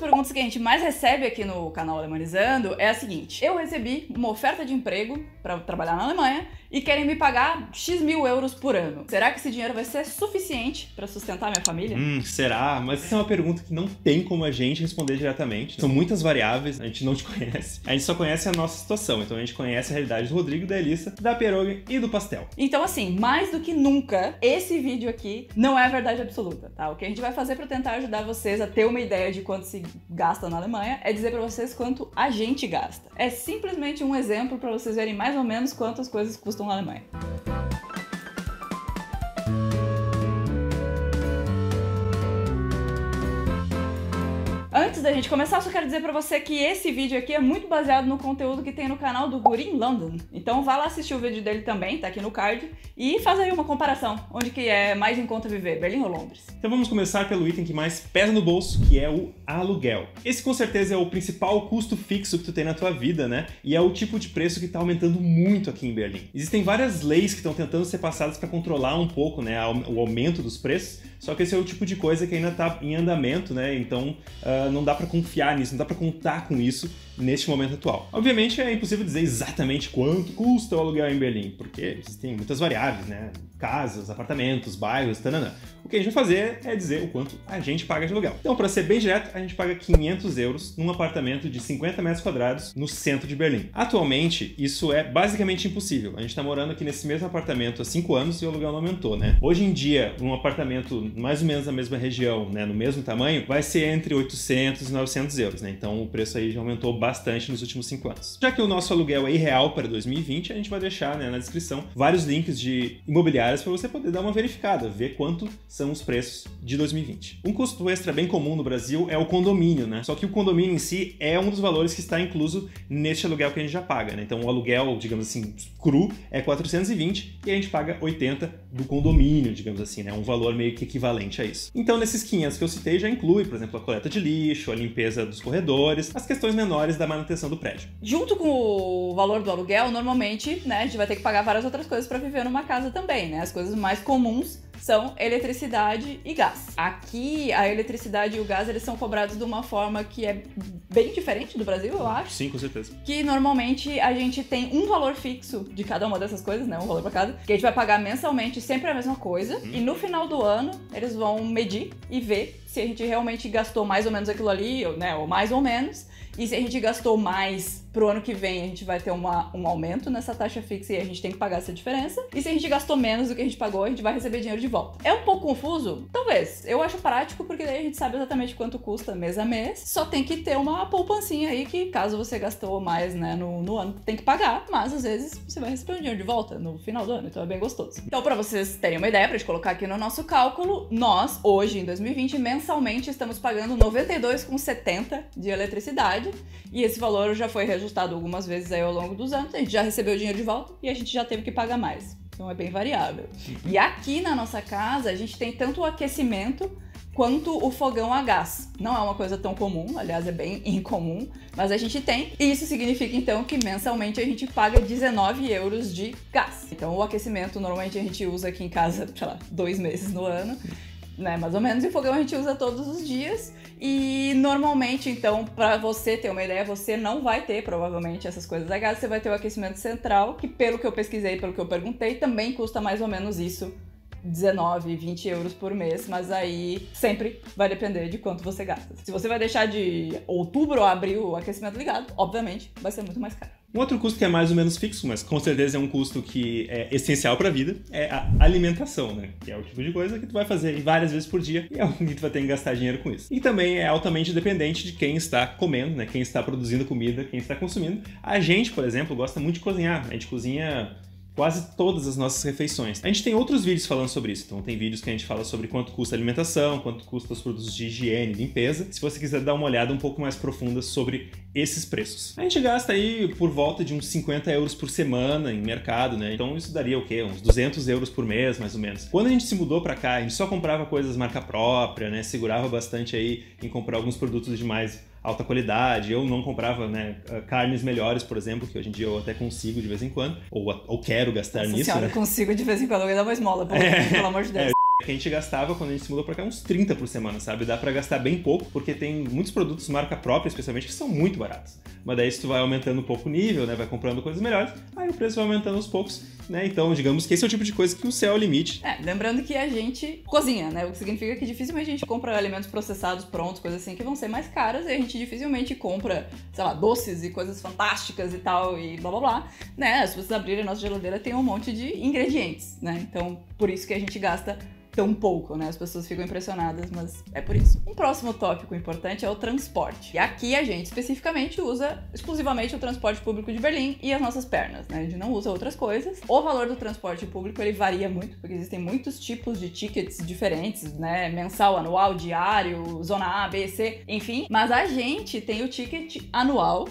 perguntas que a gente mais recebe aqui no canal Alemanizando é a seguinte: eu recebi uma oferta de emprego para trabalhar na Alemanha e querem me pagar X mil euros por ano. Será que esse dinheiro vai ser suficiente para sustentar minha família? Hum, será? Mas essa é uma pergunta que não tem como a gente responder diretamente. São muitas variáveis, a gente não te conhece. A gente só conhece a nossa situação, então a gente conhece a realidade do Rodrigo, da Elissa, da Peroga e do Pastel. Então, assim, mais do que nunca, esse vídeo aqui não é a verdade absoluta, tá? O que a gente vai fazer para tentar ajudar vocês a ter uma ideia de quanto se gasta na Alemanha é dizer para vocês quanto a gente gasta. É simplesmente um exemplo para vocês verem mais ou menos quantas coisas custam na Alemanha. Da gente começar, só quero dizer pra você que esse vídeo aqui é muito baseado no conteúdo que tem no canal do Guri in London. Então vá lá assistir o vídeo dele também, tá aqui no card, e faz aí uma comparação, onde que é mais em conta viver, Berlim ou Londres. Então vamos começar pelo item que mais pesa no bolso, que é o aluguel. Esse com certeza é o principal custo fixo que tu tem na tua vida, né? E é o tipo de preço que tá aumentando muito aqui em Berlim. Existem várias leis que estão tentando ser passadas para controlar um pouco, né, o aumento dos preços, só que esse é o tipo de coisa que ainda tá em andamento, né? Então uh, não dá para confiar nisso, não dá para contar com isso neste momento atual. Obviamente é impossível dizer exatamente quanto custa o aluguel em Berlim, porque existem muitas variáveis, né? Casas, apartamentos, bairros, tananã. O que a gente vai fazer é dizer o quanto a gente paga de aluguel. Então, para ser bem direto, a gente paga 500 euros num apartamento de 50 metros quadrados no centro de Berlim. Atualmente, isso é basicamente impossível. A gente está morando aqui nesse mesmo apartamento há 5 anos e o aluguel não aumentou, né? Hoje em dia, um apartamento mais ou menos na mesma região, né, no mesmo tamanho, vai ser entre 800 e 900 euros, né? Então, o preço aí já aumentou bastante bastante nos últimos cinco anos. Já que o nosso aluguel é irreal para 2020, a gente vai deixar né, na descrição vários links de imobiliárias para você poder dar uma verificada, ver quanto são os preços de 2020. Um custo extra bem comum no Brasil é o condomínio, né? Só que o condomínio em si é um dos valores que está incluso neste aluguel que a gente já paga, né? Então o aluguel, digamos assim, cru é 420 e a gente paga 80 do condomínio, digamos assim, né? Um valor meio que equivalente a isso. Então nesses 500 que eu citei já inclui, por exemplo, a coleta de lixo, a limpeza dos corredores, as questões menores da manutenção do prédio. Junto com o valor do aluguel, normalmente, né, a gente vai ter que pagar várias outras coisas para viver numa casa também, né? As coisas mais comuns são eletricidade e gás. Aqui, a eletricidade e o gás, eles são cobrados de uma forma que é bem diferente do Brasil, eu acho. Sim, com certeza. Que normalmente a gente tem um valor fixo de cada uma dessas coisas, né? Um valor para cada, que a gente vai pagar mensalmente sempre a mesma coisa. Hum. E no final do ano, eles vão medir e ver se a gente realmente gastou mais ou menos aquilo ali, né? Ou mais ou menos. E se a gente gastou mais pro ano que vem, a gente vai ter uma, um aumento nessa taxa fixa e a gente tem que pagar essa diferença. E se a gente gastou menos do que a gente pagou, a gente vai receber dinheiro de volta. É um pouco confuso? Talvez. Eu acho prático porque daí a gente sabe exatamente quanto custa mês a mês. Só tem que ter uma poupancinha aí que, caso você gastou mais, né, no, no ano, tem que pagar. Mas às vezes você vai receber o dinheiro de volta no final do ano, então é bem gostoso. Então, para vocês terem uma ideia, pra gente colocar aqui no nosso cálculo, nós, hoje, em 2020, mensalmente estamos pagando 92,70 de eletricidade. E esse valor já foi reajustado algumas vezes aí ao longo dos anos. A gente já recebeu o dinheiro de volta e a gente já teve que pagar mais. Então é bem variável. E aqui na nossa casa, a gente tem tanto o aquecimento quanto o fogão a gás. Não é uma coisa tão comum, aliás, é bem incomum, mas a gente tem. E isso significa então que mensalmente a gente paga 19 euros de gás. Então o aquecimento normalmente a gente usa aqui em casa, sei lá, dois meses no ano né? Mais ou menos. E o fogão a gente usa todos os dias. E normalmente, então, para você ter uma ideia, você não vai ter provavelmente essas coisas a gás. Você vai ter o aquecimento central, que pelo que eu pesquisei, pelo que eu perguntei, também custa mais ou menos isso 19, 20 euros por mês, mas aí sempre vai depender de quanto você gasta. Se você vai deixar de outubro ou abril o aquecimento ligado, obviamente vai ser muito mais caro. Um outro custo que é mais ou menos fixo, mas com certeza é um custo que é essencial para a vida, é a alimentação, né? Que é o tipo de coisa que tu vai fazer várias vezes por dia e é o que tu vai ter que gastar dinheiro com isso. E também é altamente dependente de quem está comendo, né? Quem está produzindo comida, quem está consumindo. A gente, por exemplo, gosta muito de cozinhar. A gente cozinha quase todas as nossas refeições. A gente tem outros vídeos falando sobre isso, então tem vídeos que a gente fala sobre quanto custa a alimentação, quanto custa os produtos de higiene, limpeza, se você quiser dar uma olhada um pouco mais profunda sobre esses preços. A gente gasta aí por volta de uns 50 euros por semana em mercado, né? Então isso daria o quê? Uns 200 euros por mês, mais ou menos. Quando a gente se mudou para cá, a gente só comprava coisas marca própria, né? Segurava bastante aí em comprar alguns produtos de mais alta qualidade. Eu não comprava né, carnes melhores, por exemplo, que hoje em dia eu até consigo de vez em quando, ou, ou quero gastar Nossa nisso. Senhora, né? eu consigo de vez em quando, eu dar uma esmola, pelo, é, pelo amor de Deus. É, que a gente gastava quando a gente se mudou pra cá uns 30 por semana, sabe? Dá para gastar bem pouco, porque tem muitos produtos marca própria, especialmente, que são muito baratos. Mas daí se tu vai aumentando um pouco o nível, né? Vai comprando coisas melhores, aí o preço vai aumentando aos poucos, né? Então, digamos que esse é o tipo de coisa que o céu é o limite. É, lembrando que a gente cozinha, né? O que significa que dificilmente a gente compra alimentos processados prontos, coisas assim, que vão ser mais caras, e a gente dificilmente compra, sei lá, doces e coisas fantásticas e tal, e blá blá blá. Né? Se vocês abrirem a nossa geladeira, tem um monte de ingredientes, né? Então, por isso que a gente gasta tão pouco, né? As pessoas ficam impressionadas, mas é por isso. Um próximo tópico importante é o transporte. E aqui a gente especificamente usa exclusivamente o transporte público de Berlim e as nossas pernas, né? A gente não usa outras coisas. O valor do transporte público ele varia muito, porque existem muitos tipos de tickets diferentes, né? Mensal, anual, diário, zona A, B, C, enfim. Mas a gente tem o ticket anual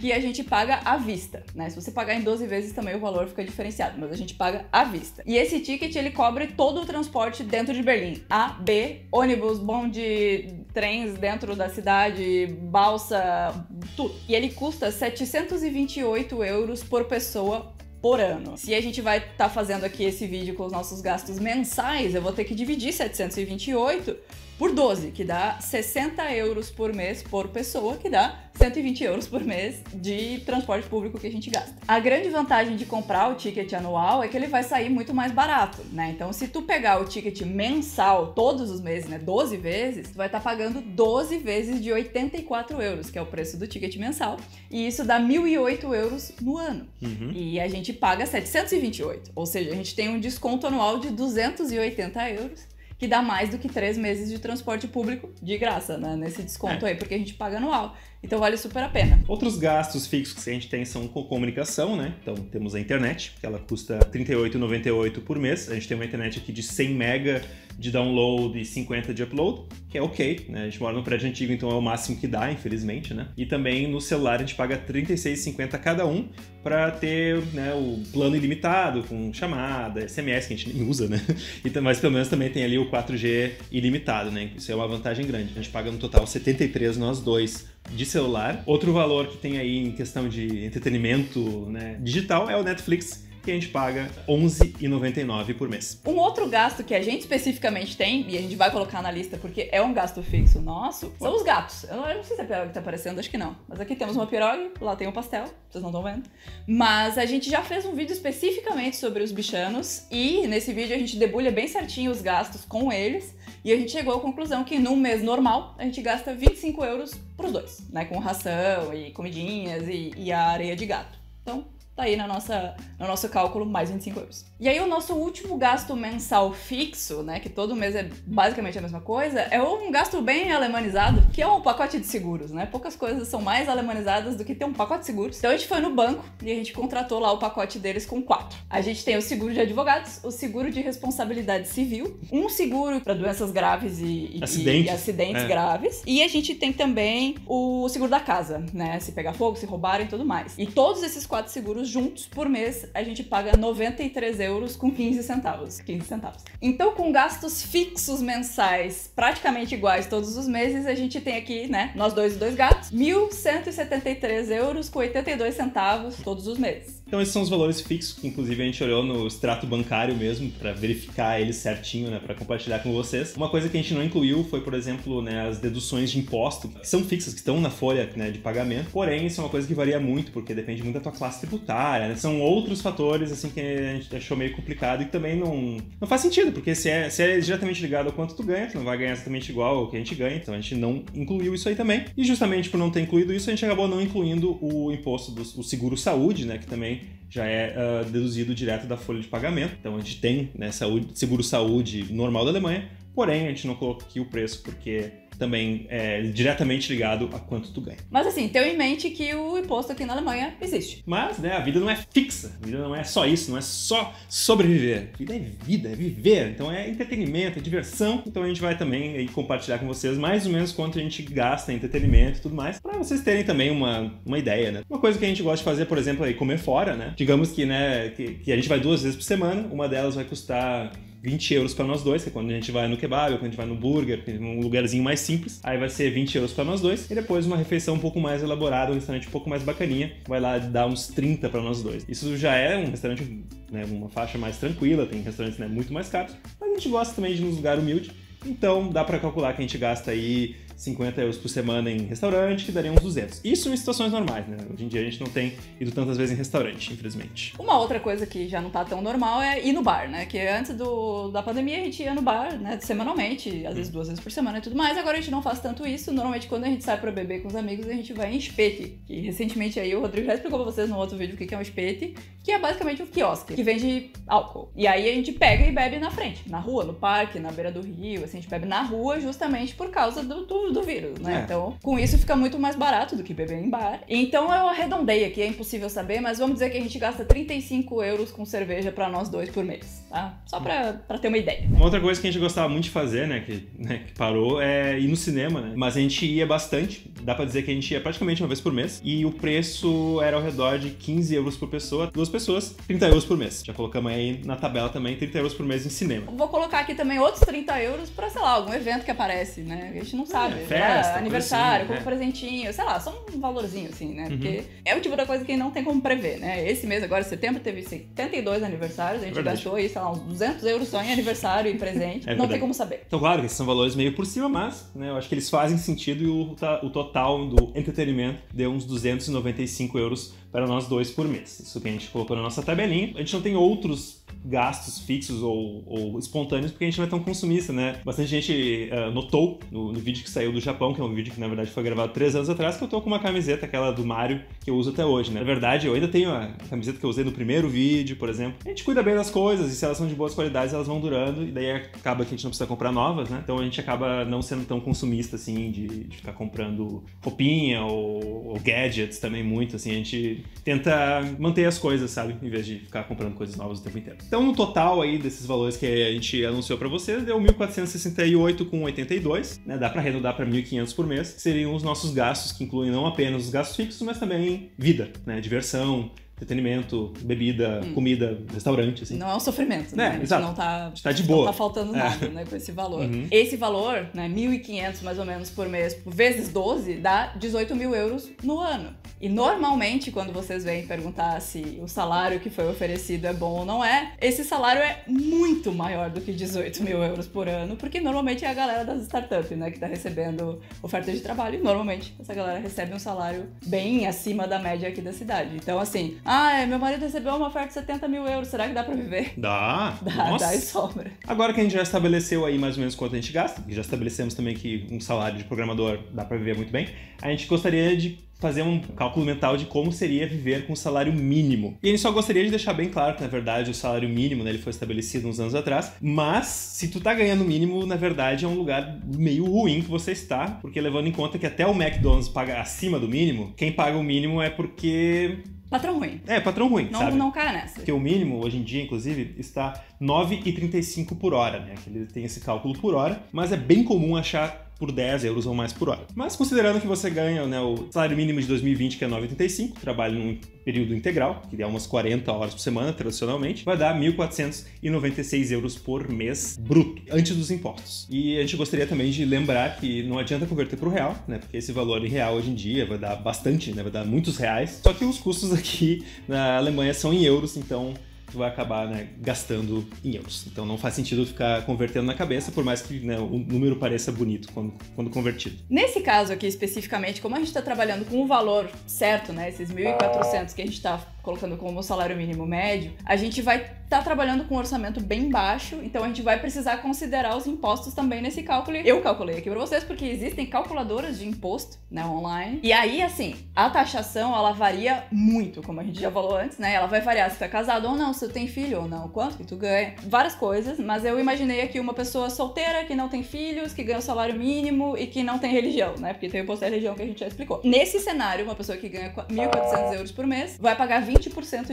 que a gente paga à vista, né? Se você pagar em 12 vezes também o valor fica diferenciado, mas a gente paga à vista. E esse ticket ele cobre todo o transporte dentro de Berlim. A, B, ônibus, bonde, trens dentro da cidade, balsa, tudo. E ele custa 728 euros por pessoa por ano. Se a gente vai estar tá fazendo aqui esse vídeo com os nossos gastos mensais, eu vou ter que dividir 728 por 12, que dá 60 euros por mês por pessoa, que dá 120 euros por mês de transporte público que a gente gasta. A grande vantagem de comprar o ticket anual é que ele vai sair muito mais barato, né? Então, se tu pegar o ticket mensal todos os meses, né, 12 vezes, tu vai estar tá pagando 12 vezes de 84 euros, que é o preço do ticket mensal, e isso dá 1.008 euros no ano. Uhum. E a gente paga 728, ou seja, a gente tem um desconto anual de 280 euros que dá mais do que três meses de transporte público de graça, né? Nesse desconto é. aí, porque a gente paga anual. Então vale super a pena. Outros gastos fixos que a gente tem são com comunicação, né? Então temos a internet, que ela custa R$ 38,98 por mês. A gente tem uma internet aqui de 100 mega de download e 50 de upload, que é ok, né? A gente mora num prédio antigo, então é o máximo que dá, infelizmente, né? E também no celular a gente paga R$ 36,50 cada um para ter né, o plano ilimitado com chamada, SMS que a gente nem usa, né? Mas pelo menos também tem ali o 4G ilimitado, né? Isso é uma vantagem grande. A gente paga no total 73 nós dois de celular. Outro valor que tem aí em questão de entretenimento né, digital é o Netflix que a gente paga R$11,99 por mês. Um outro gasto que a gente especificamente tem, e a gente vai colocar na lista porque é um gasto fixo nosso, são os gatos. Eu não, eu não sei se é a piroga que tá aparecendo, acho que não. Mas aqui temos uma piroga, lá tem um pastel, vocês não estão vendo. Mas a gente já fez um vídeo especificamente sobre os bichanos e nesse vídeo a gente debulha bem certinho os gastos com eles. E a gente chegou à conclusão que num mês normal a gente gasta 25 euros pros dois, né? Com ração e comidinhas e, e a areia de gato. Então, tá aí na nossa, no nosso cálculo mais 25 euros. E aí o nosso último gasto mensal fixo, né, que todo mês é basicamente a mesma coisa, é um gasto bem alemanizado, que é um pacote de seguros, né? Poucas coisas são mais alemanizadas do que ter um pacote de seguros. Então a gente foi no banco e a gente contratou lá o pacote deles com quatro. A gente tem o seguro de advogados, o seguro de responsabilidade civil, um seguro para doenças graves e, acidentes, e acidentes é. graves, e a gente tem também o seguro da casa, né? Se pegar fogo, se roubarem e tudo mais. E todos esses quatro seguros euros juntos por mês, a gente paga 93 euros com 15 centavos. 15 centavos. Então, com gastos fixos mensais praticamente iguais todos os meses, a gente tem aqui, né, nós dois e dois gatos, 1.173 euros com 82 centavos todos os meses. Então esses são os valores fixos que inclusive a gente olhou no extrato bancário mesmo para verificar eles certinho, né, para compartilhar com vocês. Uma coisa que a gente não incluiu foi, por exemplo, né, as deduções de imposto, que são fixas, que estão na folha né, de pagamento. Porém, isso é uma coisa que varia muito, porque depende muito da tua classe tributária, né? São outros fatores assim que a gente achou meio complicado e também não, não faz sentido, porque se é, se é diretamente ligado ao quanto tu ganha, tu não vai ganhar exatamente igual ao que a gente ganha, então a gente não incluiu isso aí também. E justamente por não ter incluído isso, a gente acabou não incluindo o imposto do o seguro saúde, né, que também já é uh, deduzido direto da folha de pagamento. Então a gente tem né, saúde, seguro saúde normal da Alemanha, porém a gente não colocou aqui o preço porque também é diretamente ligado a quanto tu ganha. Mas assim, tenha em mente que o imposto aqui na Alemanha existe. Mas, né, a vida não é fixa. A vida não é só isso, não é só sobreviver. A vida é vida, é viver. Então é entretenimento, é diversão. Então a gente vai também aí, compartilhar com vocês mais ou menos quanto a gente gasta em entretenimento e tudo mais, para vocês terem também uma, uma ideia, né? Uma coisa que a gente gosta de fazer, por exemplo, é comer fora, né? Digamos que, né, que, que a gente vai duas vezes por semana, uma delas vai custar 20 euros para nós dois, que é quando a gente vai no kebab, quando a gente vai no burger, um lugarzinho mais simples. Aí vai ser 20 euros para nós dois. E depois uma refeição um pouco mais elaborada, um restaurante um pouco mais bacaninha, vai lá dar uns 30 para nós dois. Isso já é um restaurante, né, uma faixa mais tranquila, tem restaurantes né, muito mais caros, mas a gente gosta também de um lugar humilde. Então dá para calcular que a gente gasta aí 50 euros por semana em restaurante, que daria uns 200. Isso em situações normais, né? Hoje em dia a gente não tem ido tantas vezes em restaurante, infelizmente. Uma outra coisa que já não tá tão normal é ir no bar, né? Que antes do, da pandemia a gente ia no bar, né? Semanalmente, às vezes duas vezes por semana e tudo mais. Agora a gente não faz tanto isso. Normalmente quando a gente sai pra beber com os amigos, a gente vai em espete. Que recentemente aí o Rodrigo já explicou pra vocês no outro vídeo o que é um espete, que é basicamente um quiosque que vende álcool. E aí a gente pega e bebe na frente, na rua, no parque, na beira do rio, assim, a gente bebe na rua justamente por causa do, do, do vírus, né? É. Então, com isso fica muito mais barato do que beber em bar. Então eu arredondei aqui, é impossível saber, mas vamos dizer que a gente gasta 35 euros com cerveja pra nós dois por mês, tá? Só pra, pra ter uma ideia. Uma outra coisa que a gente gostava muito de fazer, né, que, né, que parou, é ir no cinema, né? Mas a gente ia bastante, dá pra dizer que a gente ia praticamente uma vez por mês, e o preço era ao redor de 15 euros por pessoa, duas pessoas, 30 euros por mês. Já colocamos aí na tabela também 30 euros por mês em cinema. Vou colocar aqui também outros 30 euros pra, sei lá, algum evento que aparece, né? A gente não sabe. É, festa, aniversário, assim, como é. presentinho, sei lá, só um valorzinho assim, né? Uhum. Porque é o tipo da coisa que não tem como prever, né? Esse mês, agora, setembro, teve 72 aniversários, a gente verdade. gastou aí, sei lá, uns 200 euros só em aniversário e presente. É não tem como saber. Então, claro que esses são valores meio por cima, mas né, eu acho que eles fazem sentido e o, o total do entretenimento deu uns 295 euros para nós dois por mês. Isso que a gente colocou na nossa tabelinha. A gente não tem outros gastos fixos ou, ou espontâneos porque a gente não é tão consumista, né? Bastante gente ah, notou no, no vídeo que saiu do Japão, que é um vídeo que na verdade foi gravado três anos atrás, que eu tô com uma camiseta, aquela do Mario, que eu uso até hoje, né? Na verdade, eu ainda tenho a camiseta que eu usei no primeiro vídeo, por exemplo. A gente cuida bem das coisas e se elas são de boas qualidades, elas vão durando e daí acaba que a gente não precisa comprar novas, né? Então a gente acaba não sendo tão consumista, assim, de, de ficar comprando roupinha ou, ou gadgets também muito, assim. A gente tenta manter as coisas, sabe? Em vez de ficar comprando coisas novas o tempo inteiro. Então, no total aí desses valores que a gente anunciou pra vocês, deu 1.468,82, né? Dá pra arredondar pra 1.500 por mês, que seriam os nossos gastos, que incluem não apenas os gastos fixos, mas também vida, né? Diversão, entretenimento, bebida, comida, restaurante, assim. Não é um sofrimento, né? É, a gente exato. não tá, A gente tá de não boa. tá faltando É. nada, né, com esse valor. Uhum. Esse valor, né, 1.500 mais ou menos por mês, vezes 12, dá 18 mil euros no ano. E normalmente, quando vocês vêm perguntar se o salário que foi oferecido é bom ou não é, esse salário é muito maior do que 18 mil euros por ano, porque normalmente é a galera das startups, né, que tá recebendo oferta de trabalho, e normalmente essa galera recebe um salário bem acima da média aqui da cidade. Então, assim, ah, é, meu marido recebeu uma oferta de 70 mil euros, será que dá pra viver? Dá, Dá, nossa. dá e sobra. Agora que a gente já estabeleceu aí mais ou menos quanto a gente gasta, e já estabelecemos também que um salário de programador dá pra viver muito bem, a gente gostaria de fazer um cálculo mental de como seria viver com o salário mínimo. E a gente só gostaria de deixar bem claro que, na verdade, o salário mínimo, né, ele foi estabelecido uns anos atrás, mas se tu tá ganhando o mínimo, na verdade, é um lugar meio ruim que você está, porque levando em conta que até o McDonald's paga acima do mínimo, quem paga o mínimo é porque... Patrão ruim. É, patrão ruim, Não, sabe? não caia nessa. Porque o mínimo, hoje em dia, inclusive, está 9,35 por hora, né? Ele tem esse cálculo por hora, mas é bem comum achar por 10 euros ou mais por hora. Mas considerando que você ganha né, o salário mínimo de 2020, que é 9,35, trabalha num período integral, que dá umas 40 horas por semana, tradicionalmente, vai dar 1.496 euros por mês bruto, antes dos impostos. E a gente gostaria também de lembrar que não adianta converter para o real, né? Porque esse valor em real hoje em dia vai dar bastante, né? Vai dar muitos reais. Só que os custos aqui na Alemanha são em euros, então tu vai acabar né, gastando em euros. Então não faz sentido ficar convertendo na cabeça, por mais que né, o número pareça bonito quando, quando convertido. Nesse caso aqui especificamente, como a gente está trabalhando com o valor certo, né, esses 1.400 que a gente está colocando como salário mínimo médio, a gente vai estar tá trabalhando com um orçamento bem baixo, então a gente vai precisar considerar os impostos também nesse cálculo. Eu calculei aqui para vocês porque existem calculadoras de imposto, né, online. E aí, assim, a taxação ela varia muito, como a gente já falou antes, né? Ela vai variar se tu é casado ou não, se tu tem filho ou não, quanto que tu ganha, várias coisas, mas eu imaginei aqui uma pessoa solteira que não tem filhos, que ganha o salário mínimo e que não tem religião, né? Porque tem o imposto da religião que a gente já explicou. Nesse cenário, uma pessoa que ganha 1.400 euros por mês vai pagar 20%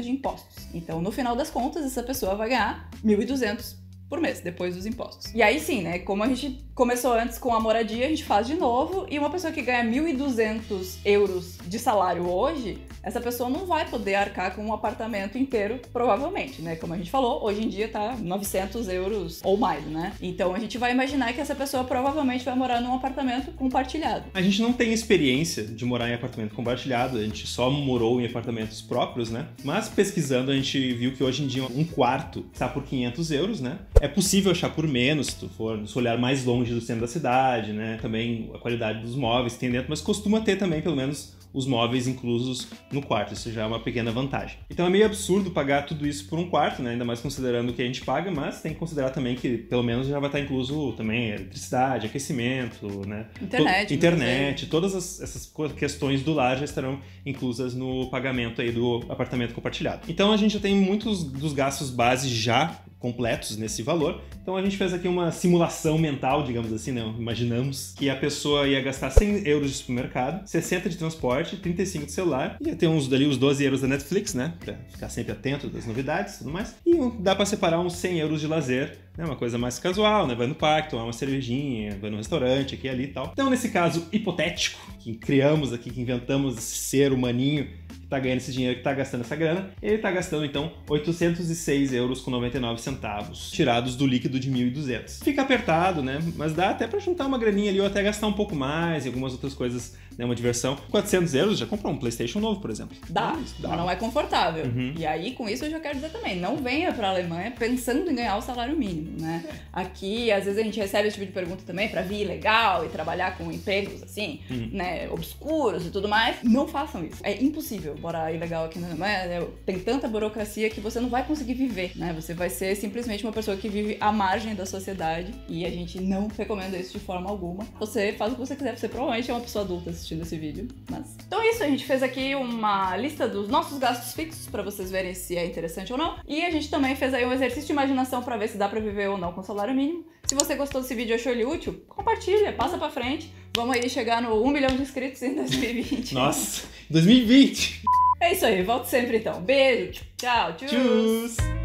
de impostos. Então, no final das contas, essa pessoa vai ganhar 1.200 por mês, depois dos impostos. E aí sim, né? Como a gente começou antes com a moradia, a gente faz de novo. E uma pessoa que ganha 1.200 euros de salário hoje essa pessoa não vai poder arcar com um apartamento inteiro, provavelmente, né? Como a gente falou, hoje em dia tá 900 euros ou mais, né? Então a gente vai imaginar que essa pessoa provavelmente vai morar num apartamento compartilhado. A gente não tem experiência de morar em apartamento compartilhado, a gente só morou em apartamentos próprios, né? Mas pesquisando a gente viu que hoje em dia um quarto está por 500 euros, né? É possível achar por menos se tu for se olhar mais longe do centro da cidade, né? Também a qualidade dos móveis que tem dentro, mas costuma ter também pelo menos os móveis inclusos no quarto. Isso já é uma pequena vantagem. Então é meio absurdo pagar tudo isso por um quarto, né? Ainda mais considerando o que a gente paga, mas tem que considerar também que pelo menos já vai estar incluso também eletricidade, aquecimento, né? Internet. To internet, todas as, essas questões do lar já estarão inclusas no pagamento aí do apartamento compartilhado. Então a gente já tem muitos dos gastos base já completos nesse valor. Então a gente fez aqui uma simulação mental, digamos assim, né? Imaginamos que a pessoa ia gastar 100 euros de supermercado, 60 de transporte, 35 de celular, ia ter uns dali os 12 euros da Netflix, né? Pra ficar sempre atento das novidades e tudo mais. E dá para separar uns 100 euros de lazer, né? Uma coisa mais casual, né? Vai no parque, tomar uma cervejinha, vai no restaurante aqui ali e tal. Então nesse caso hipotético que criamos aqui, que inventamos esse ser humaninho tá ganhando esse dinheiro, que tá gastando essa grana, ele tá gastando então 806 euros com 99 centavos, tirados do líquido de 1.200. Fica apertado, né? Mas dá até para juntar uma graninha ali ou até gastar um pouco mais e algumas outras coisas, né? Uma diversão. 400 euros já comprou um PlayStation novo, por exemplo. Dá, dá. mas não é confortável. Uhum. E aí, com isso, eu já quero dizer também, não venha pra Alemanha pensando em ganhar o salário mínimo, né? Aqui, às vezes a gente recebe esse tipo de pergunta também para vir legal e trabalhar com empregos assim, uhum. né, obscuros e tudo mais. Não façam isso. É impossível morar ilegal aqui na Alemanha, né? tem tanta burocracia que você não vai conseguir viver, né? Você vai ser simplesmente uma pessoa que vive à margem da sociedade e a gente não recomenda isso de forma alguma. Você faz o que você quiser, você provavelmente é uma pessoa adulta assistindo esse vídeo, mas... Então é isso, a gente fez aqui uma lista dos nossos gastos fixos para vocês verem se é interessante ou não. E a gente também fez aí um exercício de imaginação para ver se dá para viver ou não com salário mínimo. Se você gostou desse vídeo e achou ele útil, compartilha, passa para frente. Vamos aí chegar no 1 milhão de inscritos em 2020. Nossa, 2020! É isso aí, volto sempre então. Beijo, tchau, tchau. Tchau.